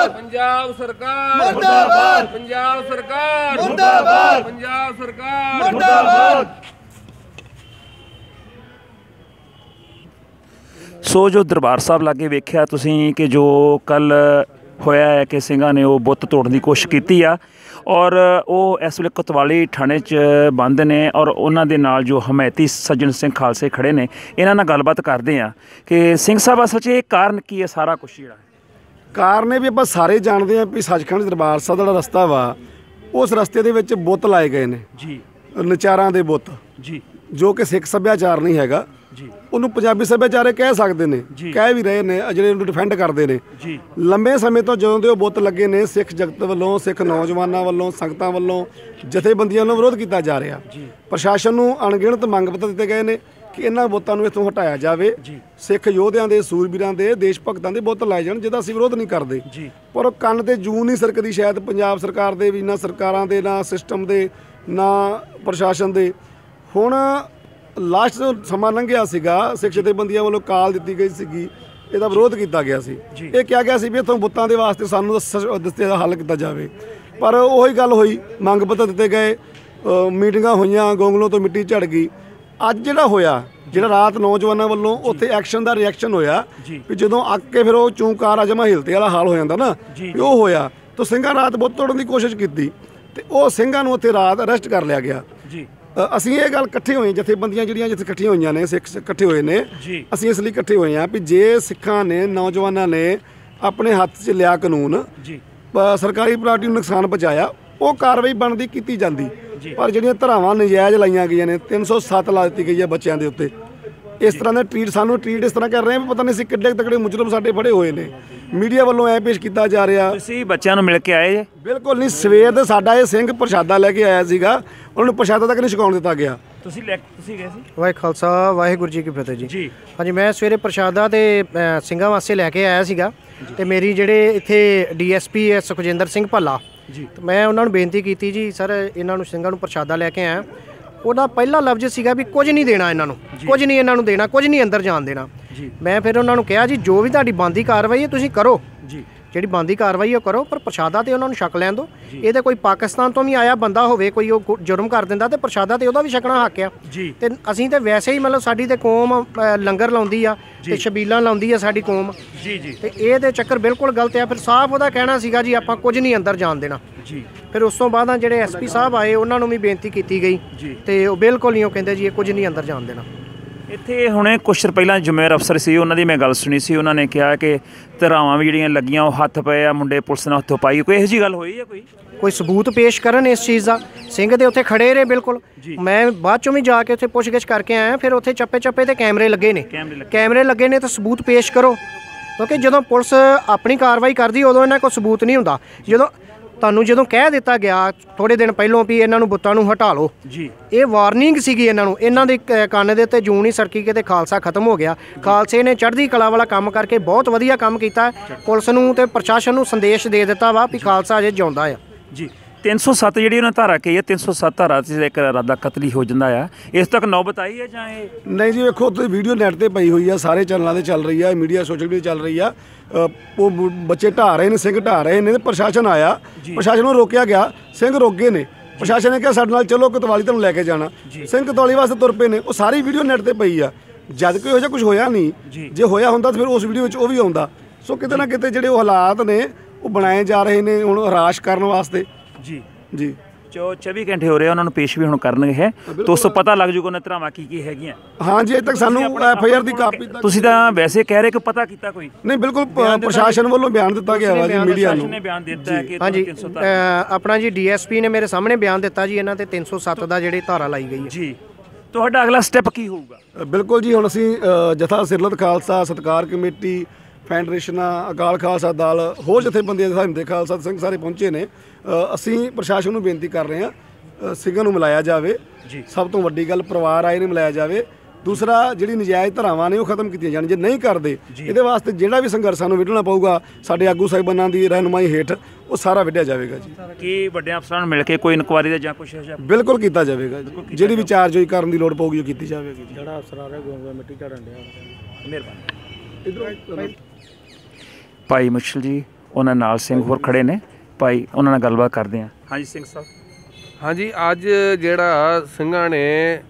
ਮੁਰਦਾਬਾਦ! ਪੰਜਾਬ ਸਰਕਾਰ! ਮੁਰਦਾਬਾਦ! ਪੰਜਾਬ ਸਰਕਾਰ! ਮੁਰਦਾਬਾਦ! ਪੰਜਾਬ ਸਰਕਾਰ! ਮੁਰਦਾਬਾਦ! ਸੋ ਜੋ ਦਰਬਾਰ ਸਾਹਿਬ ਲਾਗੇ ਵੇਖਿਆ ਤੁਸੀਂ ਕਿ ਜੋ ਕੱਲ ਹੋਇਆ ਹੈ ਕਿ ਸਿੰਘਾਂ ਨੇ ਉਹ ਬੁੱਤ ਤੋੜਨ ਦੀ ਕੋਸ਼ਿਸ਼ ਕੀਤੀ ਆ ਔਰ ਉਹ ਇਸ ਵੇਲੇ ਕੋਤਵਾਲੀ ਥਾਣੇ 'ਚ ਬੰਦ ਨੇ ਔਰ ਉਹਨਾਂ ਦੇ ਨਾਲ ਜੋ ਹਮਾਇਤੀ ਸੱਜਣ ਸਿੰਘ ਖਾਲਸੇ ਖੜੇ ਨੇ ਇਹਨਾਂ ਨਾਲ ਗੱਲਬਾਤ ਕਰਦੇ ਆ ਕਿ ਸਿੰਘ ਸਾਹਿਬ ਅਸਲ 'ਚ ਇਹ ਕਾਰਨ ਕੀ ਹੈ ਸਾਰਾ ਕੁਝ ਜਿਹੜਾ? ਕਾਰਨ ਇਹ ਵੀ ਆਪਾਂ ਸਾਰੇ ਜਾਣਦੇ ਹਾਂ ਵੀ ਸੱਚਖੰਡ ਦਰਬਾਰ ਸਾਹਿਬ ਦਾ ਜਿਹੜਾ ਰਸਤਾ ਵਾ ਉਸ ਰਸਤੇ ਦੇ ਵਿੱਚ ਬੁੱਤ ਲਾਏ ਗਏ ਨੇ। ਜੀ। ਨਚਾਰਾਂ ਦੇ ਬੁੱਤ। ਜੀ। ਜੋ ਕਿ ਸਿੱਖ ਸੱਭਿਆਚਾਰ ਨਹੀਂ ਹੈਗਾ। ਜੀ। ਉਹਨੂੰ ਪੰਜਾਬੀ ਸੱਭਿਆਚਾਰ ਕਹਿ ਸਕਦੇ ਨੇ। ਕਹਿ ਵੀ ਰਹੇ ਨੇ ਜਿਹੜੇ ਉਹਨੂੰ ਡਿਫੈਂਡ ਕਰਦੇ ਨੇ। ਜੀ। ਲੰਬੇ ਸਮੇਂ ਤੋਂ ਜਦੋਂ ਦੇ ਉਹ ਬੁੱਤ ਲੱਗੇ ਨੇ ਸਿੱਖ ਜਗਤ ਵੱਲੋਂ ਸਿੱਖ ਨੌਜਵਾਨਾਂ ਵੱਲੋਂ ਸੰਗਤਾਂ ਵੱਲੋਂ ਜਥੇਬੰਦੀਆਂ ਵੱਲੋਂ ਵਿਰੋਧ ਕੀਤਾ ਜਾ ਰਿਹਾ। ਪ੍ਰਸ਼ਾਸਨ ਨੂੰ ਅਣਗਿਣਤ ਮੰਗ ਪੱਤਰ ਦਿੱਤੇ ਗਏ ਨੇ। ਕਿ ਇਹਨਾਂ ਬੁੱਤਾਂ ਨੂੰ ਇੱਥੋਂ ਹਟਾਇਆ ਜਾਵੇ। ਸਿੱਖ ਯੋਧਿਆਂ ਦੇ ਸੂਰਬੀਰਾਂ ਦੇ ਦੇਸ਼ ਭਗਤਾਂ ਦੇ ਬੁੱਤ ਲਾਏ ਜਾਣ ਜਿਹਦਾ ਅਸੀਂ ਵਿਰੋਧ ਨਹੀਂ ਕਰਦੇ। ਪਰ ਉਹ ਕੰਨ ਤੇ ਜੂਨ ਨਹੀਂ ਸਰਕਦੀ ਸ਼ਾਇਦ ਪੰਜਾਬ ਸਰਕਾਰ ਦੇ ਵੀ ਨਾ ਸਰਕਾਰਾਂ ਦੇ ਨਾ ਸਿਸਟਮ ਦੇ ਨਾ ਪ੍ਰਸ਼ਾਸਨ ਦੇ। ਹੁਣ ਲਾਸਟ ਸਮਾਂ ਲੰਘਿਆ ਸੀਗਾ ਸਿੱਖ ਜਥੇਬੰਦੀਆਂ ਵੱਲੋਂ ਕਾਲ ਦਿੱਤੀ ਗਈ ਸੀਗੀ ਇਹਦਾ ਵਿਰੋਧ ਕੀਤਾ ਗਿਆ ਸੀ। ਇਹ ਕਿਹਾ ਗਿਆ ਸੀ ਵੀ ਇੱਥੋਂ ਬੁੱਤਾਂ ਦੇ ਵਾਸਤੇ ਸਾਨੂੰ ਦੱਸ- ਦਸਤੇ ਦਾ ਹੱਲ ਕੀਤਾ ਜਾਵੇ। ਪਰ ਉਹੀ ਗੱਲ ਹੋਈ ਮੰਗ ਪੱਤਰ ਦਿੱਤੇ ਗਏ ਮੀਟਿੰਗਾਂ ਹੋਈਆਂ ਗੋਂਗਲੋਂ ਤੋਂ ਮਿੱਟੀ ਝੜ ਗਈ। ਅੱਜ ਜਿਹੜਾ ਹੋਇਆ ਜਿਹੜਾ ਰਾਤ ਨੌਜਵਾਨਾਂ ਵੱਲੋਂ ਉੱਥੇ ਐਕਸ਼ਨ ਦਾ ਰਿਐਕਸ਼ਨ ਹੋਇਆ ਵੀ ਜਦੋਂ ਅੱਕ ਕੇ ਫਿਰ ਉਹ ਚੂੰਕਾਰ ਅਜਮਾ ਹਿਲਤੇ ਵਾਲਾ ਹਾਲ ਹੋ ਜਾਂਦਾ ਨਾ ਵੀ ਉਹ ਹੋਇਆ ਤਾਂ ਸਿੰਘਾਂ ਰਾਤ ਬੁੱਤ ਤੋੜਨ ਦੀ ਕੋਸ਼ਿਸ਼ ਕੀਤੀ ਤੇ ਉਹ ਸਿੰਘਾਂ ਨੂੰ ਉੱਥੇ ਰਾਤ ਅਰੈਸਟ ਕਰ ਲਿਆ ਗਿਆ। ਜੀ। ਅਸੀਂ ਇਹ ਗੱਲ ਇਕੱਠੇ ਹੋਏ ਜਥੇਬੰਦੀਆਂ ਜਿਹੜੀਆਂ ਜਿੱਥੇ ਇਕੱਠੀਆਂ ਹੋਈਆਂ ਨੇ ਸਿੱਖ ਇਕੱਠੇ ਹੋਏ ਨੇ। ਅਸੀਂ ਇਸ ਲਈ ਇਕੱਠੇ ਹੋਏ ਹਾਂ ਵੀ ਜੇ ਸਿੱਖਾਂ ਨੇ ਨੌਜਵਾਨਾਂ ਨੇ ਆਪਣੇ ਹੱਥ 'ਚ ਲਿਆ ਕਾਨੂੰਨ ਜੀ। ਸਰਕਾਰੀ ਪ੍ਰਾਪਰਟੀ ਨੂੰ ਨੁਕਸਾਨ ਪਹੁੰਚਾਇਆ ਉਹ ਕਾਰਵਾਈ ਬਣਦੀ ਕੀਤੀ ਜਾਂਦੀ। ਪਰ ਜਿਹੜੀਆਂ ਧਰਾਵਾਂ ਨਜਾਇਜ਼ ਲਾਈਆਂ ਗਈਆਂ ਨੇ 307 ਲਾ ਦਿੱਤੀ ਗਈ ਹੈ ਬੱਚਿਆਂ ਦੇ ਉੱਤੇ। ਇਸ ਤਰ੍ਹਾਂ ਦੇ ਟ੍ਰੀਟ ਸਾਨੂੰ ਟ੍ਰੀਟ ਇਸ ਤਰ੍ਹਾਂ ਕਰ ਰਹੇ ਆ ਪਤਾ ਨਹੀਂ ਸੀ ਕਿੱਡੇ ਤਕੜੇ ਮੁਜਰਮ ਸਾਡੇ ਫੜੇ ਹੋਏ ਨੇ। ਮੀਡੀਆ ਵੱਲੋਂ ਐ ਪੇਸ਼ ਕੀਤਾ ਜਾ ਰਿਹਾ। ਤੁਸੀਂ ਬੱਚਿਆਂ ਨੂੰ ਮਿਲ ਕੇ ਆਏ ਜੇ? ਬਿਲਕੁਲ ਨਹੀਂ ਸਵੇਰ ਦੇ ਸਾਡਾ ਇਹ ਸਿੰਘ ਪ੍ਰਸ਼ਾਦਾ ਲੈ ਕੇ ਆਇਆ ਸੀਗਾ। ਉਹਨਾਂ ਨੂੰ ਪ੍ਰਸ਼ਾਦਾ ਤੱਕ ਨਹੀਂ ਛਕਾਉਣ ਦਿੱਤਾ ਗਿਆ। ਤੁਸੀਂ ਲੈ ਤੁਸੀਂ ਗਏ ਸੀ? ਵਾਹਿ ਖਾਲਸਾ ਵਾਹਿਗੁਰੂ ਜੀ ਕੀ ਫਤਿਹ ਜੀ। ਜੀ। ਹਾਂਜੀ ਮੈਂ ਸਵੇਰੇ ਪ੍ਰਸ਼ਾਦਾ ਤੇ ਸਿੰਘਾਂ ਵਾਸਤੇ ਲੈ ਕੇ ਆਇਆ ਸੀਗਾ। ਤੇ ਮੇਰੀ ਜਿਹੜੇ ਇੱਥੇ ਡੀਐਸਪੀ ਹੈ ਸੁਖਜਿੰਦਰ ਸਿੰਘ ਭੱਲਾ ਜੀ। ਮੈਂ ਉਹਨਾਂ ਨੂੰ ਬੇਨਤੀ ਕੀਤੀ ਜੀ ਸਰ ਇਹਨਾਂ ਨੂੰ ਸਿੰਘਾਂ ਨੂੰ ਪ੍ਰਸ਼ਾਦਾ ਲੈ ਕੇ ਆਇਆ ਉਹਦਾ ਪਹਿਲਾ ਲਫ਼ਜ਼ ਸੀਗਾ ਵੀ ਕੁਝ ਨਹੀਂ ਦੇਣਾ ਇਹਨਾਂ ਨੂੰ ਕੁਝ ਨਹੀਂ ਇਹਨਾਂ ਨੂੰ ਦੇਣਾ ਕੁਝ ਨਹੀਂ ਅੰਦਰ ਜਾਣ ਦੇਣਾ ਜੀ। ਮੈਂ ਫਿਰ ਉਹਨਾਂ ਨੂੰ ਕਿਹਾ ਜੀ ਜੋ ਵੀ ਤੁਹਾਡੀ ਬੰਦੀ ਕਾਰਵਾਈ ਹੈ ਤੁਸੀਂ ਕਰੋ ਜੀ ਜਿਹੜੀ ਬੰਦੀ ਕਾਰਵਾਈ ਉਹ ਕਰੋ ਪਰ ਪ੍ਰਸ਼ਾਦਾ ਤੇ ਉਹਨਾਂ ਨੂੰ ਛਕ ਲੈਣ ਦਿਓ। ਇਹ ਤੇ ਕੋਈ ਪਾਕਿਸਤਾਨ ਤੋਂ ਵੀ ਆਇਆ ਬੰਦਾ ਹੋਵੇ ਕੋਈ ਉਹ ਜੁਰਮ ਕਰ ਦਿੰਦਾ ਤੇ ਪ੍ਰਸ਼ਾਦਾ ਤੇ ਉਹਦਾ ਵੀ ਛਕਣਾ ਹੱਕ ਆ ਤੇ ਅਸੀਂ ਤੇ ਵੈਸੇ ਹੀ ਮਤਲਬ ਸਾਡੀ ਤੇ ਕੌਮ ਲੰਗਰ ਲਾਉਂਦੀ ਆ ਤੇ ਛਬੀਲਾਂ ਲਾਉਂਦੀ ਆ ਸਾਡੀ ਕੌਮ। ਜੀ ਜੀ। ਤੇ ਇਹ ਦੇ ਚੱਕਰ ਬਿਲਕੁਲ ਗਲਤ ਆ ਫਿਰ ਸਾਫ਼ ਉਹਦਾ ਕਹਿਣਾ ਸੀਗਾ ਜੀ ਆਪਾਂ ਕੁਝ ਨਹੀਂ ਅੰਦਰ ਜਾਣ ਦੇਣਾ। ਜੀ। ਫਿਰ ਉਸ ਤੋਂ ਬਾਅਦ ਜਿਹੜੇ ਐਸਪੀ ਸਾਹਿਬ ਆਏ ਉਹਨਾਂ ਨੂੰ ਵੀ ਬੇਨਤੀ ਕੀਤੀ ਗਈ। ਤੇ ਉਹ ਬਿਲਕੁਲ ਨਹੀਂ ਉਹ ਕਹਿੰਦੇ ਜੀ ਇਹ ਕੁਝ ਨਹੀਂ ਅੰਦਰ ਜਾਣ ਦੇਣਾ। ਇੱਥੇ ਹੁਣੇ ਕੁਛ ਚਿਰ ਪਹਿਲਾਂ ਜ਼ਿੰਮੇਵਾਰ ਅਫਸਰ ਸੀ ਉਹਨਾਂ ਦੀ ਮੈਂ ਗੱਲ ਸੁਣੀ ਸੀ ਉਹਨਾਂ ਨੇ ਕਿਹਾ ਕਿ ਧਰਾਵਾਂ ਵੀ ਜਿਹੜੀਆਂ ਲੱਗੀਆਂ ਉਹ ਹੱਥ ਪਏ ਆ ਮੁੰਡੇ ਪੁਲਿਸ ਨੇ ਹੱਥੋਂ ਪਾਈ। ਕੋਈ ਇਹੋ ਜੀ ਗੱਲ ਹੋਈ ਹੈ ਕੋਈ? ਕੋਈ ਸਬੂਤ ਪੇਸ਼ ਕਰਨ ਇਸ ਚੀਜ਼ ਦਾ? ਸਿੰਘ ਦੇ ਉੱਥੇ ਖੜੇ ਰਹੇ ਬਿਲਕੁਲ। ਮੈਂ ਬਾਅਦ ਚੋਂ ਵੀ ਜਾ ਕੇ ਉੱਥੇ ਪੁੱਛਗਿੱਛ ਕਰਕੇ ਆਇਆ ਫਿਰ ਉੱਥੇ ਚੱਪੇ ਚੱਪੇ ਤੇ ਕੈਮਰੇ ਲੱਗੇ ਨੇ। ਕੈਮਰੇ ਲੱਗੇ ਨੇ ਤਾਂ ਸਬੂਤ ਪੇਸ਼ ਕਰੋ। ਕਿਉਂਕਿ ਜਦੋਂ ਪੁਲਿਸ ਆਪਣੀ ਕਾਰਵਾਈ ਕਰਦੀ ਉਦੋਂ ਇਹਨਾਂ ਕੋਲ ਸਬੂਤ ਨਹੀਂ ਹੁੰਦਾ। ਜਦੋਂ ਤੁਹਾਨੂੰ ਜਦੋਂ ਕਹਿ ਦਿੱਤਾ ਗਿਆ ਥੋੜੇ ਦਿਨ ਪਹਿਲਾਂ ਵੀ ਇਹਨਾਂ ਨੂੰ ਬੁੱਤਾਂ ਨੂੰ ਹਟਾ ਲਓ। ਜੀ। ਇਹ ਵਾਰਨਿੰਗ ਸੀਗੀ ਇਹਨਾਂ ਨੂੰ। ਇਹਨਾਂ ਦੇ ਕੰਨ ਦੇ ਉੱਤੇ ਜੂਨ ਹੀ ਸਰਕੀ ਕਿਤੇ ਖਾਲਸਾ ਖਤਮ ਹੋ ਗਿਆ। ਖਾਲਸੇ ਨੇ ਚੜ੍ਹਦੀ ਕਲਾ ਵਾਲਾ ਕੰਮ ਕਰਕੇ ਬਹੁਤ ਵਧੀਆ ਕੰਮ ਕੀਤਾ। ਪੁਲਿਸ ਨੂੰ ਤੇ ਪ੍ਰਸ਼ਾਸਨ ਨੂੰ ਸੰਦੇਸ਼ ਦੇ ਦਿੱਤਾ ਵਾ ਵੀ ਖਾਲਸਾ ਅਜੇ ਜਿਉਂਦਾ ਆ। ਜੀ। 307 ਜਿਹੜੀ ਉਹਨਾਂ ਧਾਰਾ ਕਹੀ ਹੈ 307 ਧਾਰਾ 'ਚ ਇੱਕ ਇਰਾਦਾ ਕਤਲ ਹੀ ਜਾਂਦਾ ਆ। ਇਸ ਤੱਕ ਨੌਬਤ ਆਈ ਹੈ ਜਾਂ ਇਹ ਨਹੀਂ ਜੀ ਵੇਖੋ ਤੁਸੀਂ ਵੀਡੀਓ ਨੈਟ ਤੇ ਪਈ ਹੋਈ ਆ ਸਾਰੇ ਚੈਨਲਾਂ ਤੇ ਚੱਲ ਰਹੀ ਆ ਮੀਡੀਆ ਸੋਸ਼ਲ ਮੀਡੀਆ ਚੱਲ ਰਹੀ ਆ। ਉਹ ਬੱਚੇ ਢਾ ਰਹੇ ਨੇ ਸਿੰਘ ਢਾ ਰਹੇ ਨੇ ਤੇ ਪ੍ਰਸ਼ਾਸਨ ਆਇਆ। ਪ੍ਰਸ਼ਾਸਨ ਨੂੰ ਰੋਕਿਆ ਗਿਆ ਸਿੰਘ ਰੁਕ ਨੇ। ਪ੍ਰਸ਼ਾਸਨ ਨੇ ਕਿਹਾ ਸਾਡੇ ਨਾਲ ਚਲੋ ਕਤਵਾਲੀ ਤੁਹਾਨੂੰ ਲੈ ਕੇ ਜਾਣਾ। ਸਿੰਘ ਕਤਵਾਲੀ ਵਾਸਤੇ ਤੁਰ ਪਏ ਨੇ। ਉਹ ਸਾਰੀ ਵੀਡੀਓ ਨੈਟ ਤੇ ਪਈ ਆ। ਜਦ ਕੋਈ ਇਹੋ ਜਿਹਾ ਕੁਝ ਹੋਇਆ ਨਹੀਂ ਜੇ। ਹੋਇਆ ਹੁੰਦਾ ਤਾਂ ਫਿਰ ਉਸ ਵੀਡੀਓ ਵਿੱਚ ਉਹ ਵੀ ਆਉਂਦਾ। ਸੋ ਕਿਤੇ ਨਾ ਕਿਤੇ ਜਿਹੜੇ ਉਹ ਹਾਲਾਤ ਨੇ ਉਹ ਬਣਾਏ ਜਾ ਰਹੇ ਨੇ ਹੁਣ ਹਰਾਸ਼ ਕਰਨ ਵਾਸਤੇ। ਜੀ। ਜੀ। ਚੋ 24 ਘੰਟੇ ਹੋ ਰਹੇ ਉਹਨਾਂ ਨੂੰ ਪੇਸ਼ ਵੀ ਹੁਣ ਕਰਨਗੇ ਹੈ। ਤੋਂ ਉਸ ਤੋਂ ਪਤਾ ਲੱਗ ਜੂਗਾ ਉਹਨਾਂ ਧਰਾਵਾਂ ਕੀ ਕੀ ਹੈਗੀਆਂ। ਹਾਂ ਜੀ ਅਜੇ ਤੱਕ ਸਾਨੂੰ ਐਫ ਆਈ ਆਰ ਦੀ ਕਾਪੀ ਤੱਕ ਤੁਸੀਂ ਤਾਂ ਵੈਸੇ ਕਹਿ ਰਹੇ ਕਿ ਪਤਾ ਕੀਤਾ ਕੋਈ? ਨਹੀਂ ਬਿਲਕੁਲ ਪ੍ਰਸ਼ਾਸਨ ਵੱਲੋਂ ਬਿਆਨ ਦਿੱਤਾ ਗਿਆ ਵਾ ਜੀ ਮੀਡੀਆ ਪ੍ਰਸ਼ਾਸਨ ਨੂੰ। ਨੇ ਬਿਆਨ ਦਿੱਤਾ ਹੈ ਕਿ ਹਾਂਜੀ 307 ਅ, ਆਪਣਾ ਜੀ ਡੀਐਸਪੀ ਨੇ ਮੇਰੇ ਸਾਹਮਣੇ ਬਿਆਨ ਦਿੱਤਾ ਜੀ ਇਹਨਾਂ ਤੇ 307 ਦਾ ਜਿਹੜੀ ਧਾਰਾ ਲਾਈ ਗਈ ਹੈ। ਜੀ। ਤੁਹਾਡਾ ਅਗਲਾ ਸਟੈਪ ਕੀ ਹੋਊਗਾ? ਬਿਲਕੁਲ ਜੀ ਹੁਣ ਅਸੀਂ ਜਥਾ ਸਿਰਲਤ ਖਾਲਸਾ ਸਤਕਾਰ ਕਮੇਟੀ ਫੈਡਰੇਸ਼ਨਾਂ ਅਕਾਲ ਖਾਲਸਾ ਦਲ ਹੋਰ ਜਥੇਬੰਦੀਆਂ ਦੇ ਹਿੰਦੇ ਖਾਲਸਾ ਸਿੰਘ ਸਾਰੇ ਪਹੁੰਚੇ ਨੇ। ਅਸੀਂ ਪ੍ਰਸ਼ਾਸਨ ਨੂੰ ਬੇਨਤੀ ਕਰ ਰਹੇ ਹਾਂ ਸਿੰਘਾਂ ਨੂੰ ਮਿਲਾਇਆ ਜਾਵੇ। ਜੀ। ਸਭ ਤੋਂ ਵੱਡੀ ਗੱਲ ਪਰਿਵਾਰ ਆਏ ਨੇ ਮਿਲਾਇਆ ਜਾਵੇ। ਦੂਸਰਾ ਜਿਹੜੀ ਨਜਾਇਜ਼ ਧਰਾਵਾਂ ਨੇ ਉਹ ਖਤਮ ਕੀਤੀਆਂ ਜਾਣ ਜੇ ਨਹੀਂ ਕਰਦੇ ਇਹਦੇ ਵਾਸਤੇ ਜਿਹੜਾ ਵੀ ਸੰਘਰਸ਼ ਸਾਨੂੰ ਵਿੱਢਣਾ ਪਊਗਾ ਸਾਡੇ ਆਗੂ ਸਾਹਿਬਾਨਾਂ ਦੀ ਰਹਿਨੁਮਾਈ ਹੇਠ ਉਹ ਸਾਰਾ ਵਿੱਢਿਆ ਜਾਵੇਗਾ ਜੀ। ਕੀ ਵੱਡਿਆਂ ਅਫਸਰਾਂ ਨੂੰ ਮਿਲ ਕੇ ਕੋਈ ਇਨਕੁਆਰੀ ਦਾ ਜਾਂ ਕੁਝ ਬਿਲਕੁਲ ਕੀਤਾ ਜਾਵੇਗਾ ਜੀ। ਜਿਹੜੀ ਵੀ ਚਾਰਜੋਈ ਕਰਨ ਦੀ ਲੋੜ ਪਊਗੀ ਉਹ ਕੀਤੀ ਜਾਵੇਗੀ ਜੀ। ਮਿਹਰਬਾਨੀ। ਭਾਈ ਮੁਸ਼ਲ ਜੀ ਉਹਨਾਂ ਨਾਲ ਸਿੰਘ ਹੋਰ ਖੜੇ ਨੇ। ਭਾਈ ਉਹਨਾਂ ਨਾਲ ਗੱਲਬਾਤ ਕਰਦੇ ਹਾਂ। ਹਾਂਜੀ ਸਿੰਘ ਸਾਹਿਬ। ਹਾਂਜੀ ਅੱਜ ਜਿਹੜਾ ਸਿੰਘਾਂ ਨੇ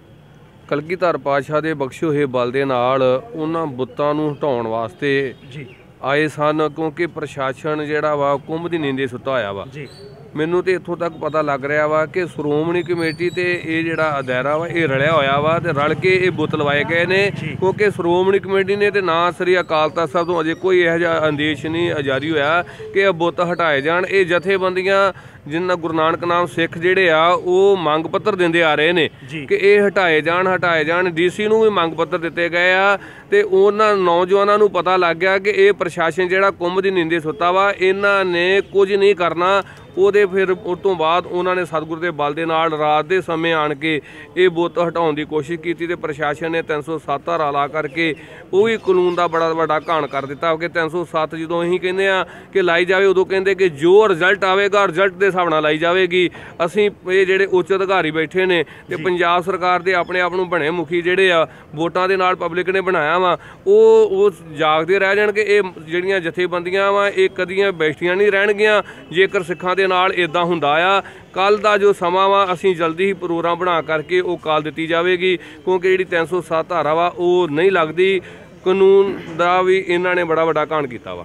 ਕਲਗੀਧਰ ਪਾਤਸ਼ਾਹ ਦੇ ਬਖਸ਼ੇ ਹੋਏ ਬਲ ਦੇ ਨਾਲ ਉਹਨਾਂ ਬੁੱਤਾਂ ਨੂੰ ਹਟਾਉਣ ਵਾਸਤੇ ਜੀ। ਆਏ ਸਨ ਕਿਉਂਕਿ ਪ੍ਰਸ਼ਾਸਨ ਜਿਹੜਾ ਵਾ ਕੁੰਭ ਦੀ ਨੀਂਦੇ ਸੁੱਤਾ ਹੋਇਆ ਵਾ। ਜੀ। ਮੈਨੂੰ ਤੇ ਇੱਥੋਂ ਤੱਕ ਪਤਾ ਲੱਗ ਰਿਹਾ ਵਾ ਕਿ ਸ਼੍ਰੋਮਣੀ ਕਮੇਟੀ ਤੇ ਇਹ ਜਿਹੜਾ ਅਦਾਇਰਾ ਵਾ ਇਹ ਰਲਿਆ ਹੋਇਆ ਵਾ ਤੇ ਰਲ ਕੇ ਇਹ ਬੁੱਤ ਲਵਾਏ ਗਏ ਨੇ। ਕਿਉਂਕਿ ਸ਼੍ਰੋਮਣੀ ਕਮੇਟੀ ਨੇ ਤੇ ਨਾ ਸ੍ਰੀ ਅਕਾਲ ਤਖਤ ਸਾਹਿਬ ਤੋਂ ਅਜੇ ਕੋਈ ਇਹੋ ਜਿਹਾ ਆਦੇਸ਼ ਨਹੀਂ ਜਾਰੀ ਹੋਇਆ ਕਿ ਇਹ ਬੁੱਤ ਹਟਾਏ ਜਾਣ। ਇਹ ਜਥੇਬੰਦੀਆਂ ਜਿਨ੍ਹਾਂ ਗੁਰੂ ਨਾਨਕ ਨਾਮ ਸਿੱਖ ਜਿਹੜੇ ਆ ਉਹ ਮੰਗ ਪੱਤਰ ਦਿੰਦੇ ਆ ਰਹੇ ਨੇ ਕਿ ਇਹ ਹਟਾਏ ਜਾਣ ਹਟਾਏ ਜਾਣ। ਡੀਸੀ ਨੂੰ ਵੀ ਮੰਗ ਪੱਤਰ ਦਿੱਤੇ ਗਏ ਆ ਤੇ ਉਹਨਾਂ ਨੌਜਵਾਨਾਂ ਨੂੰ ਪਤਾ ਲੱਗ ਗਿਆ ਕਿ ਇਹ ਪ੍ਰਸ਼ਾਸਨ ਜਿਹੜਾ ਕੁੰਭ ਦੀ ਨਿੰਦੇ ਸੁੱਤਾ ਵਾ ਇਹਨਾਂ ਨੇ ਕੁਝ ਨਹੀਂ ਕਰਨਾ। ਉਹਦੇ ਫਿਰ ਉਸ ਤੋਂ ਬਾਅਦ ਉਹਨਾਂ ਨੇ ਸਤਿਗੁਰ ਦੇ ਬਲ ਦੇ ਨਾਲ ਰਾਤ ਦੇ ਸਮੇਂ ਆਣ ਕੇ ਇਹ ਬੁੱਤ ਹਟਾਉਣ ਦੀ ਕੋਸ਼ਿਸ਼ ਕੀਤੀ ਤੇ ਪ੍ਰਸ਼ਾਸਨ ਨੇ 307 ਧਾਰਾ ਲਾ ਕਰਕੇ ਉਹ ਵੀ ਕਾਨੂੰਨ ਦਾ ਬੜਾ ਵੱਡਾ ਘਾਣ ਕਰ ਦਿੱਤਾ ਕਿ 307 ਜਦੋਂ ਅਸੀਂ ਕਹਿੰਦੇ ਆ ਕਿ ਲਾਈ ਜਾਵੇ ਉਦੋਂ ਕਹਿੰਦੇ ਕਿ ਜੋ ਰਿਜ਼ਲਟ ਆਵੇਗਾ ਰਿਜ਼ਲਟ ਦੇ ਹਿਸਾਬ ਨਾਲ ਲਾਈ ਜਾਵੇਗੀ। ਅਸੀਂ ਇਹ ਜਿਹੜੇ ਉੱਚ ਅਧਿਕਾਰੀ ਬੈਠੇ ਨੇ ਤੇ ਪੰਜਾਬ ਸਰਕਾਰ ਦੇ ਆਪਣੇ ਆਪ ਨੂੰ ਬਣੇ ਮੁਖੀ ਜਿਹੜੇ ਆ ਵੋਟਾਂ ਦੇ ਨਾਲ ਪਬਲਿਕ ਨੇ ਬਣਾਇਆ ਵਾ ਉਹ ਉਹ ਜਾਗਦੇ ਰਹਿ ਜਾਣ ਕਿ ਇਹ ਜਿਹੜੀਆਂ ਜਥੇਬੰਦੀਆਂ ਵਾ ਇਹ ਕਦੀਆਂ ਬੈਠੀਆਂ ਨਹੀਂ ਰਹਿਣਗੀਆਂ। ਜੇਕਰ ਸਿੱਖਾਂ ਦੇ ਨਾਲ ਇਦਾਂ ਹੁੰਦਾ ਆ। ਕੱਲ ਦਾ ਜੋ ਸਮਾਂ ਵਾ, ਅਸੀਂ ਜਲਦੀ ਹੀ ਪ੍ਰੋਗਰਾਮ ਬਣਾ ਕਰਕੇ ਉਹ ਕਾਲ ਦਿੱਤੀ ਜਾਵੇਗੀ, ਕਿਉਂਕਿ ਜਿਹੜੀ 307 ਧਾਰਾ ਵਾ, ਉਹ ਨਹੀਂ ਲੱਗਦੀ। ਕਾਨੂੰਨ ਦਾ ਵੀ ਇਹਨਾਂ ਨੇ ਬੜਾ ਵੱਡਾ ਕਾਂਡ ਕੀਤਾ ਵਾ।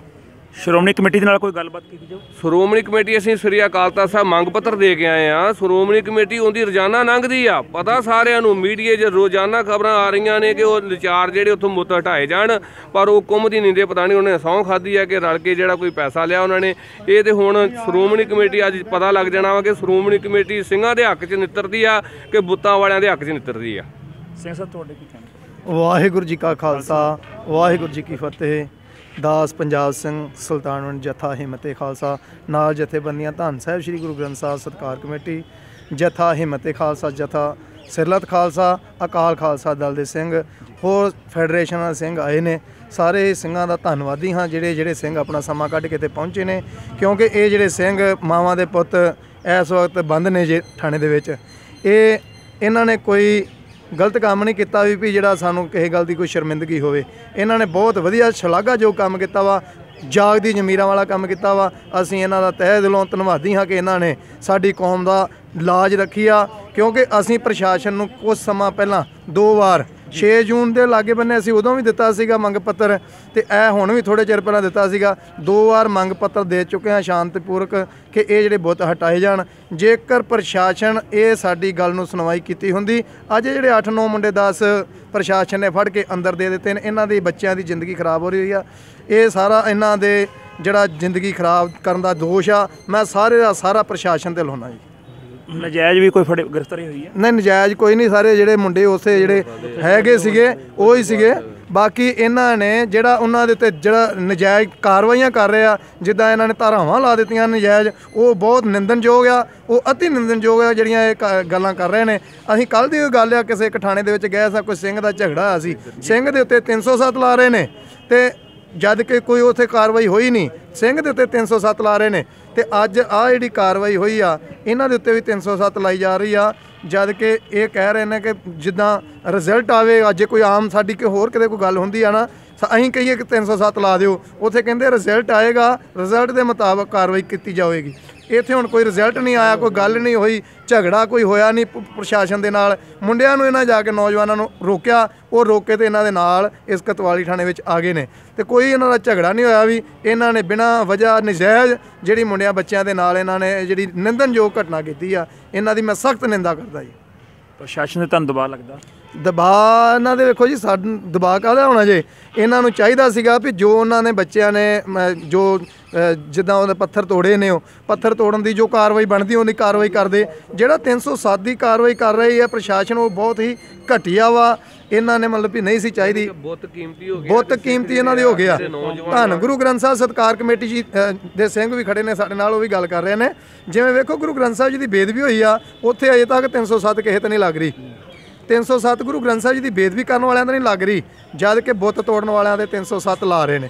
ਸ਼੍ਰੋਮਣੀ ਕਮੇਟੀ ਦੇ ਨਾਲ ਕੋਈ ਗੱਲਬਾਤ ਕੀਤੀ ਜਾਓ ਸ਼੍ਰੋਮਣੀ ਕਮੇਟੀ ਅਸੀਂ ਸ੍ਰੀ ਅਕਾਲ ਤਖਤ ਸਾਹਿਬ ਮੰਗ ਪੱਤਰ ਦੇ ਕੇ ਆਏ ਆ ਸ਼੍ਰੋਮਣੀ ਕਮੇਟੀ ਉਹਦੀ ਰੋਜ਼ਾਨਾ ਲੰਘਦੀ ਆ। ਪਤਾ ਸਾਰਿਆਂ ਨੂੰ ਮੀਡੀਆ 'ਚ ਰੋਜ਼ਾਨਾ ਖਬਰਾਂ ਆ ਰਹੀਆਂ ਨੇ ਕਿ ਉਹ ਵਿਚਾਰ ਜਿਹੜੇ ਉੱਥੋਂ ਮੁੱਤ ਹਟਾਏ ਜਾਣ ਪਰ ਉਹ ਕੁੰਮ ਦੀ ਨਿੰਦੇ ਪਤਾ ਨਹੀਂ ਉਹਨੇ ਸਹੁੰ ਖਾਦੀ ਆ ਕਿ ਰਲ ਕੇ ਜਿਹੜਾ ਕੋਈ ਪੈਸਾ ਲਿਆ ਉਹਨਾਂ ਨੇ। ਇਹ ਤੇ ਹੁਣ ਸ਼੍ਰੋਮਣੀ ਕਮੇਟੀ ਅੱਜ ਪਤਾ ਲੱਗ ਜਾਣਾ ਵਾ ਕਿ ਸ਼੍ਰੋਮਣੀ ਕਮੇਟੀ ਸਿੰਘਾਂ ਦੇ ਹੱਕ 'ਚ ਨਿੱਤਰਦੀ ਆ ਕਿ ਬੁੱਤਾਂ ਵਾਲਿਆਂ ਦੇ ਹੱਕ 'ਚ ਨਿੱਤਰਦੀ ਆ। ਸਿੰਘ ਸਾਹਿਬ ਤੁਹਾਡੇ ਕੀ ਕਹਿਣਾ? ਵਾਹਿਗੁਰੂ ਜੀ ਕਾ ਖਾਲਸਾ ਵਾਹਿਗੁਰੂ ਜੀ ਕੀ ਫਤਿਹ। ਦਾਸ ਪੰਜਾਬ ਸਿੰਘ ਸੁਲਤਾਨਵੰਡ ਜਥਾ ਹਿੰਮਤੇ ਖਾਲਸਾ। ਨਾਲ ਜਥੇਬੰਦੀਆਂ ਧੰਨ ਸਾਹਿਬ ਸ੍ਰੀ ਗੁਰੂ ਗ੍ਰੰਥ ਸਾਹਿਬ ਸਤਕਾਰ ਕਮੇਟੀ, ਜਥਾ ਹਿੰਮਤੇ ਖਾਲਸਾ ਜਥਾ, ਸਿਰਲਤ ਖਾਲਸਾ, ਅਕਾਲ ਖਾਲਸਾ ਦਲ ਦੇ ਸਿੰਘ, ਹੋਰ ਫੈਡਰੇਸ਼ਨਾਂ ਦੇ ਸਿੰਘ ਆਏ ਨੇ। ਸਾਰੇ ਸਿੰਘਾਂ ਦਾ ਧੰਨਵਾਦੀ ਹਾਂ, ਜਿਹੜੇ ਜਿਹੜੇ ਸਿੰਘ ਆਪਣਾ ਸਮਾਂ ਕੱਢ ਕੇ ਤੇ ਪਹੁੰਚੇ ਨੇ, ਕਿਉਂਕਿ ਇਹ ਜਿਹੜੇ ਸਿੰਘ ਮਾਵਾਂ ਦੇ ਪੁੱਤ ਇਸ ਵਕਤ ਬੰਦ ਨੇ ਜੇ ਥਾਣੇ ਦੇ ਵਿੱਚ। ਇਹ, ਇਹਨਾਂ ਨੇ ਕੋਈ ਗਲਤ ਕੰਮ ਨਹੀਂ ਕੀਤਾ ਵੀ ਵੀ ਜਿਹੜਾ ਸਾਨੂੰ ਕਿਸੇ ਗੱਲ ਦੀ ਕੋਈ ਸ਼ਰਮਿੰਦਗੀ ਹੋਵੇ। ਇਹਨਾਂ ਨੇ ਬਹੁਤ ਵਧੀਆ ਸ਼ਲਾਘਾਯੋਗ ਕੰਮ ਕੀਤਾ ਵਾ ਜਾਗਦੀ ਜ਼ਮੀਰਾਂ ਵਾਲਾ ਕੰਮ ਕੀਤਾ ਵਾ। ਅਸੀਂ ਇਹਨਾਂ ਦਾ ਤਹਿ ਦਿਲੋਂ ਧੰਨਵਾਦੀ ਹਾਂ ਕਿ ਇਹਨਾਂ ਨੇ ਸਾਡੀ ਕੌਮ ਦਾ ਲਾਜ ਰੱਖੀ ਆ, ਕਿਉਂਕਿ ਅਸੀਂ ਪ੍ਰਸ਼ਾਸਨ ਨੂੰ ਕੁਝ ਸਮਾਂ ਪਹਿਲਾਂ ਦੋ ਵਾਰ 6 ਜੂਨ ਦੇ ਲਾਗੇ ਬੰਨੇ ਅਸੀਂ ਉਦੋਂ ਵੀ ਦਿੱਤਾ ਸੀਗਾ ਮੰਗ ਪੱਤਰ ਤੇ ਇਹ ਹੁਣ ਵੀ ਥੋੜੇ ਚਿਰ ਪਹਿਲਾਂ ਦਿੱਤਾ ਸੀਗਾ। ਦੋ ਵਾਰ ਮੰਗ ਪੱਤਰ ਦੇ ਚੁੱਕੇ ਹਾਂ ਸ਼ਾਂਤੀਪੂਰਕ ਕਿ ਇਹ ਜਿਹੜੇ ਬੁੱਤ ਹਟਾਏ ਜਾਣ। ਜੇਕਰ ਪ੍ਰਸ਼ਾਸਨ ਇਹ ਸਾਡੀ ਗੱਲ ਨੂੰ ਸੁਣਵਾਈ ਕੀਤੀ ਹੁੰਦੀ, ਅੱਜ ਜਿਹੜੇ 8-9 ਮੁੰਡੇ 10 ਪ੍ਰਸ਼ਾਸਨ ਨੇ ਫੜ ਕੇ ਅੰਦਰ ਦੇ ਦਿੱਤੇ ਨੇ, ਇਹਨਾਂ ਦੇ ਬੱਚਿਆਂ ਦੀ ਜ਼ਿੰਦਗੀ ਖਰਾਬ ਹੋ ਰਹੀ ਆ। ਇਹ ਸਾਰਾ ਇਹਨਾਂ ਦੇ ਜਿਹੜਾ ਜ਼ਿੰਦਗੀ ਖਰਾਬ ਕਰਨ ਦਾ ਦੋਸ਼ ਆ। ਮੈਂ ਸਾਰੇ ਦਾ ਸਾਰਾ ਪ੍ਰਸ਼ਾਸਨ ਤੇ ਲਾਉਣਾ ਜੀ। ਨਜਾਇਜ਼ ਵੀ ਕੋਈ ਫੜੇ, ਗ੍ਰਿਫਤਾਰੀ ਹੋਈ ਹੈ? ਨਹੀਂ, ਨਜਾਇਜ਼ ਕੋਈ ਨਹੀਂ, ਸਾਰੇ ਜਿਹੜੇ ਮੁੰਡੇ ਉਸੇ ਜਿਹੜੇ ਹੈਗੇ ਸੀਗੇ, ਉਹ ਹੀ ਸੀਗੇ। ਬਾਕੀ ਇਹਨਾਂ ਨੇ ਜਿਹੜਾ ਉਹਨਾਂ ਦੇ ਉੱਤੇ ਜਿਹੜਾ ਨਜਾਇਜ਼ ਕਾਰਵਾਈਆਂ ਕਰ ਰਹੇ ਆ, ਜਿੱਦਾਂ ਇਹਨਾਂ ਨੇ ਧਾਰਾਵਾਂ ਲਾ ਦਿੱਤੀਆਂ ਨਜਾਇਜ਼, ਉਹ ਬਹੁਤ ਨਿੰਦਨਯੋਗ ਆ, ਉਹ ਅਤੀ ਨਿੰਦਨਯੋਗ ਆ ਜਿਹੜੀਆਂ ਇਹ ਕ- ਗੱਲਾਂ ਕਰ ਰਹੇ ਨੇ। ਅਸੀਂ ਕੱਲ ਦੀ ਉਹ ਗੱਲ ਆ, ਕਿਸੇ ਇੱਕ ਥਾਣੇ ਦੇ ਵਿੱਚ ਗਏ ਸਾ, ਕੋਈ ਸਿੰਘ ਦਾ ਝਗੜਾ ਹੋਇਆ ਸੀ। ਸਿੰਘ ਦੇ ਉੱਤੇ 307 ਲਾ ਰਹੇ ਨੇ ਤੇ ਜਦ ਕਿ ਕੋਈ ਉੱਥੇ ਕਾਰਵਾਈ ਹੋਈ ਨਹੀਂ, ਸਿੰਘ ਦੇ ਉੱਤੇ 307 ਲਾ ਰਹੇ ਨੇ। ਤੇ ਅੱਜ ਆ ਜਿਹੜੀ ਕਾਰਵਾਈ ਹੋਈ ਆ, ਇਹਨਾਂ ਦੇ ਉੱਤੇ ਵੀ 307 ਲਾਈ ਜਾ ਰਹੀ ਆ। ਜਦ ਕਿ ਇਹ ਕਹਿ ਰਹੇ ਨੇ ਕਿ ਜਿੱਦਾਂ ਰਿਜ਼ਲਟ ਆਵੇ, ਅੱਜ ਕੋਈ ਆਮ ਸਾਡੀ ਕਿ ਹੋਰ ਕਿਤੇ ਕੋਈ ਗੱਲ ਹੁੰਦੀ ਆ ਨਾ ਅਸੀਂ ਕਹੀਏ ਕਿ 307 ਲਾ ਦਿਓ। ਉੱਥੇ ਕਹਿੰਦੇ ਰਿਜ਼ਲਟ ਆਏਗਾ ਰਿਜ਼ਲਟ ਦੇ ਮੁਤਾਬਕ ਕਾਰਵਾਈ ਕੀਤੀ ਜਾਵੇਗੀ। ਇੱਥੇ ਹੁਣ ਕੋਈ ਰਿਜ਼ਲਟ ਨਹੀਂ ਆਇਆ, ਕੋਈ ਗੱਲ ਨਹੀਂ ਹੋਈ, ਝਗੜਾ ਕੋਈ ਹੋਇਆ ਨਹੀਂ ਪ- ਪ੍ਰਸ਼ਾਸਨ ਦੇ ਨਾਲ। ਮੁੰਡਿਆਂ ਨੂੰ ਇਹਨਾਂ ਜਾ ਕੇ ਨੌਜਵਾਨਾਂ ਨੂੰ ਰੋਕਿਆ, ਉਹ ਰੋਕੇ ਤੇ ਇਹਨਾਂ ਦੇ ਨਾਲ ਇਸ ਕਤਵਾਲੀ ਥਾਣੇ ਵਿੱਚ ਆ ਗਏ ਨੇ। ਤੇ ਕੋਈ ਇਹਨਾਂ ਦਾ ਝਗੜਾ ਨਹੀਂ ਹੋਇਆ ਵੀ ਇਹਨਾਂ ਨੇ ਬਿਨਾਂ ਵਜ੍ਹਾ ਨਜਾਇਜ਼ ਜਿਹੜੀ ਮੁੰਡਿਆਂ ਬੱਚਿਆਂ ਦੇ ਨਾਲ ਇਹਨਾਂ ਨੇ ਜਿਹੜੀ ਨਿੰਦਨਯੋਗ ਘਟਨਾ ਕੀਤੀ ਆ, ਇਹਨਾਂ ਦੀ ਮੈਂ ਸਖਤ ਨਿੰਦਾ ਕਰਦਾ ਜੀ। ਪ੍ਰਸ਼ਾਸਨ ਦੇ ਤੁਹਾਨੂੰ ਦਬਾਅ ਲੱਗਦਾ। ਦਬਾਅ ਇਹਨਾਂ ਦੇ ਵੇਖੋ ਜੀ ਸਾਨੂੰ ਦਬਾਅ ਕਾਹਦਾ ਹੋਣਾ ਜੇ? ਇਹਨਾਂ ਨੂੰ ਚਾਹੀਦਾ ਸੀਗਾ ਵੀ ਜੋ ਉਹਨਾਂ ਨੇ ਬੱਚਿਆਂ ਨੇ ਜੋ ਜਿੱਦਾਂ ਉਹਦੇ ਪੱਥਰ ਤੋੜੇ ਨੇ ਉਹ ਪੱਥਰ ਤੋੜਨ ਦੀ ਜੋ ਕਾਰਵਾਈ ਬਣਦੀ ਉਹਦੀ ਕਾਰਵਾਈ ਕਰਦੇ। ਜਿਹੜਾ 307 ਦੀ ਕਾਰਵਾਈ ਕਰ ਰਹੀ ਹੈ ਪ੍ਰਸ਼ਾਸਨ ਉਹ ਬਹੁਤ ਹੀ ਘਟੀਆ ਵਾ। ਇਹਨਾਂ ਨੇ ਮਤਲਬ ਵੀ ਨਹੀਂ ਸੀ ਚਾਹੀਦੀ। ਬਹੁਤ ਕੀਮਤੀ ਹੋ ਗਿਆ ਬਹੁਤ ਕੀਮਤੀ ਇਹਨਾਂ ਦੇ ਹੋ ਗਿਆ ਧੰਨ ਗੁਰੂ ਗ੍ਰੰਥ ਸਾਹਿਬ ਸਤਕਾਰ ਕਮੇਟੀ ਜੀ ਦੇ ਸਿੰਘ ਵੀ ਖੜੇ ਨੇ ਸਾਡੇ ਨਾਲ ਉਹ ਵੀ ਗੱਲ ਕਰ ਰਹੇ ਨੇ। ਜਿਵੇਂ ਵੇਖੋ ਗੁਰੂ ਗ੍ਰੰਥ ਸਾਹਿਬ ਜੀ ਦੀ ਬੇਦਬੀ ਹੋਈ ਆ ਉੱਥੇ ਅਜੇ ਤੱਕ 307 ਕਿਸੇ ਤੇ ਨਹੀਂ ਲੱਗ ਰਹੀ। 307 ਗੁਰੂ ਗ੍ਰੰਥ ਸਾਹਿਬ ਜੀ ਦੀ ਬੇਦਬੀ ਕਰਨ ਵਾਲਿਆਂ ਤੇ ਨਹੀਂ ਲੱਗ ਰਹੀ ਜਦ ਕਿ ਬੁੱਤ ਤੋੜਨ ਵਾਲਿਆਂ ਦੇ 307 ਲਾ ਰਹੇ ਨੇ।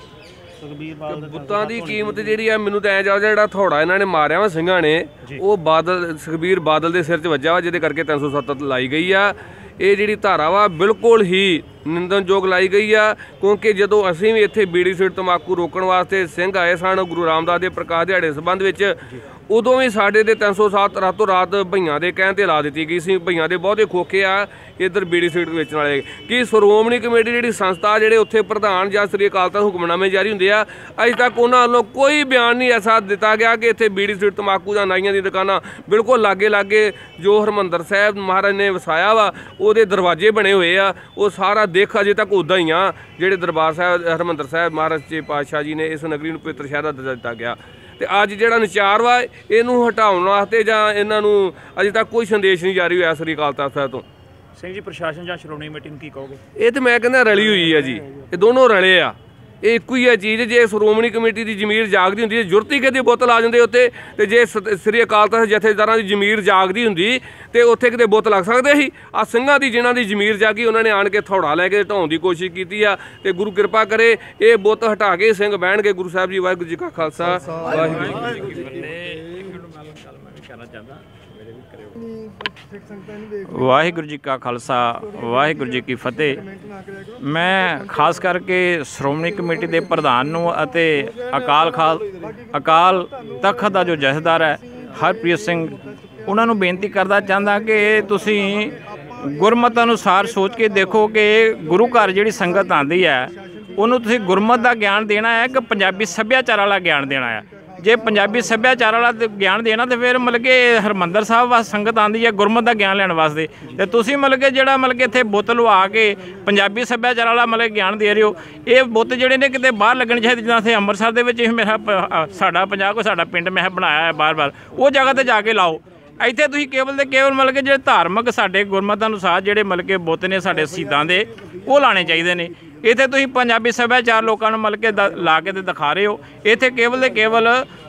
ਬੁੱਤਾਂ ਦੀ ਕੀਮਤ ਜਿਹੜੀ ਆ ਮੈਨੂੰ ਤਾਂ ਐ ਜਾ ਜਿਹੜਾ ਥੋੜਾ ਇਹਨਾਂ ਨੇ ਮਾਰਿਆ ਵਾ ਸਿੰਘਾਂ ਨੇ ਉਹ ਬਾਦਲ ਸੁਖਬੀਰ ਬਾਦਲ ਦੇ ਸਿਰ 'ਚ ਵੱਜਾ ਵਾ ਜਿਹਦੇ ਕਰਕੇ 307 ਲਾਈ ਗਈ ਆ। ਇਹ ਜਿਹੜੀ ਧਾਰਾ ਵਾ ਬਿਲਕੁਲ ਹੀ ਨਿੰਦਨਯੋਗ ਲਾਈ ਗਈ ਆ ਕਿਉਂਕਿ ਜਦੋਂ ਅਸੀਂ ਵੀ ਇੱਥੇ ਬੀੜੀ ਸਿਗਰਟ ਤੰਬਾਕੂ ਰੋਕਣ ਵਾਸਤੇ ਸਿੰਘ ਆਏ ਸਨ ਗੁਰੂ ਰਾਮਦਾਸ ਦੇ ਪ੍ਰਕਾਸ਼ ਦਿਹਾੜੇ ਸੰਬੰਧ ਵਿੱਚ ਉਦੋਂ ਵੀ ਸਾਡੇ ਦੇ 307 ਰਾਤੋਂ ਰਾਤ ਭਈਆਂ ਦੇ ਕਹਿਣ ਤੇ ਲਾ ਦਿੱਤੀ ਗਈ ਸੀ। ਭਈਆਂ ਦੇ ਬਹੁਤੇ ਖੋਖੇ ਆ ਇੱਧਰ ਬੀੜੀ ਸਿਗਰਟ ਵੇਚਣ ਵਾਲੇ। ਕਿ ਸ਼੍ਰੋਮਣੀ ਕਮੇਟੀ ਜਿਹੜੀ ਸੰਸਥਾ ਜਿਹੜੇ ਉੱਥੇ ਪ੍ਰਧਾਨ ਜਾਂ ਸ੍ਰੀ ਅਕਾਲ ਤਖਤ ਹੁਕਮਨਾਮੇ ਜਾਰੀ ਹੁੰਦੇ ਆ, ਅਜੇ ਤੱਕ ਉਹਨਾਂ ਵੱਲੋਂ ਕੋਈ ਬਿਆਨ ਨਹੀਂ ਐਸਾ ਦਿੱਤਾ ਗਿਆ ਕਿ ਇੱਥੇ ਬੀੜੀ ਸਿਗਰਟ ਤੰਬਾਕੂ ਜਾਂ ਨਾਈਆਂ ਦੀ ਦੁਕਾਨਾਂ ਬਿਲਕੁਲ ਲਾਗੇ ਲਾਗੇ ਜੋ ਹਰਮੰਦਰ ਸਾਹਿਬ ਮਹਾਰਾਜ ਨੇ ਵਸਾਇਆ ਵਾ, ਉਹਦੇ ਦਰਵਾਜ਼ੇ ਬਣੇ ਹੋਏ ਆ। ਉਹ ਸਾਰਾ ਦੇਖ ਅਜੇ ਤੱਕ ਉਦਾਂ ਹੀ ਆ, ਜਿਹੜੇ ਦਰਬਾਰ ਸਾਹਿਬ, ਹਰਮੰਦਰ ਸਾਹਿਬ ਮਹਾਰਾਜ ਜੀ ਪਾਤਸ਼ਾਹ ਜੀ ਨੇ ਇਸ ਨਗਰੀ ਨੂੰ ਪਵਿੱਤਰ ਸ਼ਹਿਰ ਦਾ ਦਰਜਾ ਦਿੱਤਾ ਗਿਆ। ਤੇ ਅੱਜ ਜਿਹੜਾ ਨਚਾਰ ਵਾ ਇਹਨੂੰ ਹਟਾਉਣ ਵਾਸਤੇ ਜਾਂ ਇਹਨਾਂ ਨੂੰ ਅਜੇ ਤੱਕ ਕੋਈ ਸੰਦੇਸ਼ ਨਹੀਂ ਜਾਰੀ ਹੋਇਆ ਸ੍ਰੀ ਅਕਾਲ ਤਖਤ ਸਾਹਿਬ ਤੋਂ। ਸਿੰਘ ਜੀ ਪ੍ਰਸ਼ਾਸਨ ਜਾਂ ਸ਼੍ਰੋਮਣੀ ਕਮੇਟੀ ਨੂੰ ਕੀ ਕਹੋਗੇ? ਇਹ ਤੇ ਮੈਂ ਕਹਿੰਦਾ ਰਲੀ ਹੋਈ ਆ ਜੀ। ਇਹ ਦੋਨੋਂ ਰਲੇ ਆ। ਇਹ ਇੱਕੋ ਹੀ ਆ ਚੀਜ਼ ਜੇ ਸ਼੍ਰੋਮਣੀ ਕਮੇਟੀ ਦੀ ਜ਼ਮੀਰ ਜਾਗਦੀ ਹੁੰਦੀ ਹੈ ਜੁਰਤੀ ਕਿਤੇ ਬੋਤਲ ਆ ਜਾਂਦੇ ਉੱਤੇ ਤੇ ਜੇ ਸ੍ਰੀ ਅਕਾਲ ਤਖਤ ਜਥੇਦਾਰਾਂ ਦੀ ਜ਼ਮੀਰ ਜਾਗਦੀ ਹੁੰਦੀ ਤੇ ਉੱਥੇ ਕਿਤੇ ਬੁੱਤ ਲੱਗ ਸਕਦੇ ਸੀ? ਆ ਸਿੰਘਾਂ ਦੀ ਜਿਨ੍ਹਾਂ ਦੀ ਜ਼ਮੀਰ ਜਾਗੀ ਉਹਨਾਂ ਨੇ ਆਣ ਕੇ ਥੋੜਾ ਲੈ ਕੇ ਢਾਉਣ ਦੀ ਕੋਸ਼ਿਸ਼ ਕੀਤੀ ਆ ਤੇ ਗੁਰੂ ਕਿਰਪਾ ਕਰੇ ਇਹ ਬੁੱਤ ਹਟਾ ਕੇ ਸਿੰਘ ਬਹਿਣਗੇ ਗੁਰੂ ਸਾਹਿਬ ਜੀ ਵਾਹਿਗੁਰੂ ਜੀ ਕਾ ਖਾਲਸਾ ਵਾਹਿਗੁਰੂ ਜੀ ਕੀ ਫਤਿਹ। ਵਾਹਿਗੁਰੂ ਜੀ ਕਾ ਖਾਲਸਾ, ਵਾਹਿਗੁਰੂ ਜੀ ਕੀ ਫਤਿਹ। ਮੈਂ ਖਾਸ ਕਰਕੇ ਸ਼੍ਰੋਮਣੀ ਕਮੇਟੀ ਦੇ ਪ੍ਰਧਾਨ ਨੂੰ ਅਤੇ ਅਕਾਲ ਖਾਲ ਅਕਾਲ ਤਖਤ ਦਾ ਜੋ ਜਥੇਦਾਰ ਹੈ, ਹਰਪ੍ਰੀਤ ਸਿੰਘ, ਉਹਨਾਂ ਨੂੰ ਬੇਨਤੀ ਕਰਦਾ ਚਾਹੁੰਦਾ ਕਿ ਤੁਸੀਂ ਗੁਰਮਤ ਅਨੁਸਾਰ ਸੋਚ ਕੇ ਦੇਖੋ ਕਿ ਗੁਰੂ ਘਰ ਜਿਹੜੀ ਸੰਗਤ ਆਂਦੀ ਹੈ, ਉਹਨੂੰ ਤੁਸੀਂ ਗੁਰਮਤ ਦਾ ਗਿਆਨ ਦੇਣਾ ਹੈ ਕਿ ਪੰਜਾਬੀ ਸੱਭਿਆਚਾਰ ਵਾਲਾ ਗਿਆਨ ਦੇਣਾ ਹੈ। ਜੇ ਪੰਜਾਬੀ ਸੱਭਿਆਚਾਰ ਵਾਲਾ ਗਿਆਨ ਦੇਣਾ ਤੇ ਫਿਰ ਮਤਲਬ ਕਿ ਹਰਮੰਦਰ ਸਾਹਿਬ ਵਾਸ ਸੰਗਤ ਆਂਦੀ ਹੈ ਗੁਰਮਤ ਦਾ ਗਿਆਨ ਲੈਣ ਵਾਸਤੇ। ਤੇ ਤੁਸੀਂ ਮਤਲਬ ਕਿ ਜਿਹੜਾ ਮਤਲਬ ਕਿ ਇੱਥੇ ਬੁੱਤ ਲਵਾ ਕੇ ਪੰਜਾਬੀ ਸੱਭਿਆਚਾਰ ਵਾਲਾ ਮਤਲਬ ਗਿਆਨ ਦੇ ਰਹੇ ਹੋ, ਇਹ ਬੁੱਤ ਜਿਹੜੇ ਨੇ ਕਿਤੇ ਬਾਹਰ ਲੱਗਣ ਚਾਹੀਦੇ, ਜਿੱਦਾਂ ਇੱਥੇ ਅੰਮ੍ਰਿਤਸਰ ਦੇ ਵਿੱਚ ਇਹ ਮੇਰਾ ਪ- ਸਾਡਾ ਪੰਜਾਬ ਕੋ ਸਾਡਾ ਪਿੰਡ ਮੈਂ ਬਣਾਇਆ ਹੈ ਬਾਰ-ਬਾਰ ਉਹ ਜਗ੍ਹਾ ਤੇ ਜਾ ਕੇ ਲਾਓ। ਇੱਥੇ ਤੁਸੀਂ ਕੇਵਲ ਤੇ ਕੇਵਲ ਮਤਲਬ ਕਿ ਜਿਹੜੇ ਧਾਰਮਿਕ ਸਾਡੇ ਗੁਰਮਤ ਅਨੁਸਾਰ ਜਿਹੜੇ ਮਤਲਬ ਕਿ ਬੁੱਤ ਨੇ ਸਾਡੇ ਸ਼ਹੀਦਾਂ ਦੇ, ਉਹ ਲਾਣੇ ਚਾਹੀਦੇ ਨੇ। ਇੱਥੇ ਤੁਸੀਂ ਪੰਜਾਬੀ ਸੱਭਿਆਚਾਰ ਲੋਕਾਂ ਨੂੰ ਮਤਲਬ ਕਿ ਲਾ ਕੇ ਤੇ ਦਿਖਾ ਰਹੇ ਹੋ। ਇੱਥੇ ਕੇਵਲ ਤੇ ਕੇਵਲ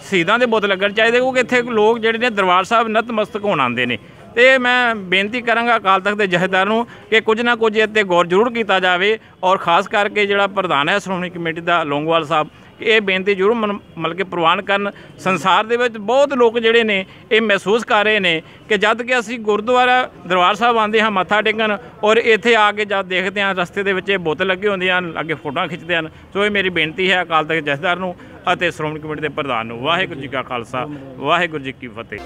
ਸ਼ਹੀਦਾਂ ਦੇ ਬੁੱਤ ਲੱਗਣ ਚਾਹੀਦੇ, ਕਿਉਂਕਿ ਇੱਥੇ ਲੋਕ ਜਿਹੜੇ ਨੇ ਦਰਬਾਰ ਸਾਹਿਬ ਨਤਮਸਤਕ ਹੋਣ ਆਉਂਦੇ ਨੇ। ਤੇ ਮੈਂ ਬੇਨਤੀ ਕਰਾਂਗਾ ਅਕਾਲ ਤਖਤ ਦੇ ਜਥੇਦਾਰ ਨੂੰ ਕਿ ਕੁਝ ਨਾ ਕੁਝ ਇੱਥੇ ਗੌਰ ਜ਼ਰੂਰ ਕੀਤਾ ਜਾਵੇ ਔਰ ਖਾਸ ਕਰਕੇ ਜਿਹੜਾ ਪ੍ਰਧਾਨ ਹੈ, ਸ਼੍ਰੋਮਣੀ ਕਮੇਟੀ ਦਾ ਲੋਂਗੋਵਾਲ ਸਾਹਿਬ ਕਿ ਇਹ ਬੇਨਤੀ ਜ਼ਰੂਰ ਮਨ- ਮਤਲਬ ਕਿ ਪ੍ਰਵਾਨ ਕਰਨ। ਸੰਸਾਰ ਦੇ ਵਿੱਚ ਬਹੁਤ ਲੋਕ ਜਿਹੜੇ ਨੇ, ਇਹ ਮਹਿਸੂਸ ਕਰ ਰਹੇ ਨੇ ਕਿ ਜਦ ਕਿ ਅਸੀਂ ਗੁਰਦੁਆਰਾ ਦਰਬਾਰ ਸਾਹਿਬ ਆਉਂਦੇ ਹਾਂ, ਮੱਥਾ ਟੇਕਣ ਔਰ ਇੱਥੇ ਆ ਕੇ ਜਦ ਦੇਖਦੇ ਹਾਂ, ਰਸਤੇ ਦੇ ਵਿੱਚ ਇਹ ਬੁੱਤ ਲੱਗੇ ਹੁੰਦੇ ਹਨ, ਅੱਗੇ ਫੋਟੋਆਂ ਖਿੱਚਦੇ ਹਨ। ਸੋ ਇਹ ਮੇਰੀ ਬੇਨਤੀ ਹੈ ਅਕਾਲ ਤਖਤ ਜਥੇਦਾਰ ਨੂੰ ਅਤੇ ਸ਼੍ਰੋਮਣੀ ਕਮੇਟੀ ਦੇ ਪ੍ਰਧਾਨ ਨੂੰ। ਵਾਹਿਗੁਰੂ ਜੀ ਕਾ ਖਾਲਸਾ, ਵਾਹਿਗੁਰੂ ਜੀ ਕੀ ਫਤਿਹ।